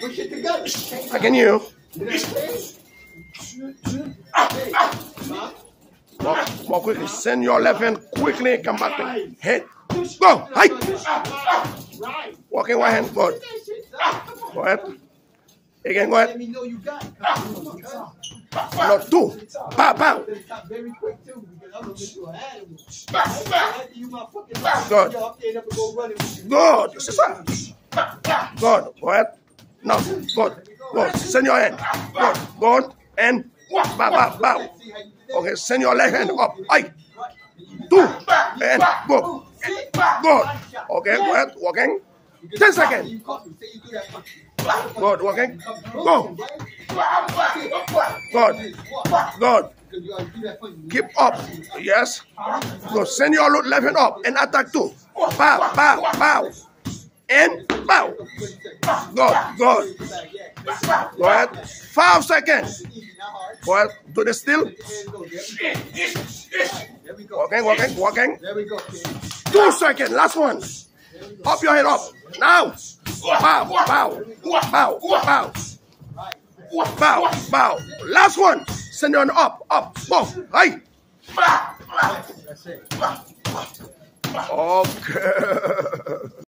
Push it together. I can hear you. More, more quickly. Send your left hand quickly come back to head. Go. Hey. Right. Walking one hand. Go ahead. Again, go Let ahead. me know you got it. Come on, come on. No, two. Pow, pow. Very quick too, because I'm gonna make an animal. After you my fucking Good. Yo, up there, never go running with you. Good. This is it. Good. Go ahead. Now, go, Good. Send your hand. go, Good. And bow, bow, bow. Okay, send your left hand up. Hey. Two. And go. Good. Okay, go ahead. Walking. Ten seconds. Good. Walking. Go. For you. Keep up. Yes. Go. Send your left hand up and attack two. Bow, bow, bow. And bow. Good. Good. Go ahead. Five seconds. Go ahead. Do this still. Go. Go. Walking, walking, walking. Go. Two seconds. Last one. Up your head up. Now. Bow, bow, bow, bow. Bow, bow. Last one. Send your hand up, up, boom. Hey. It. Okay.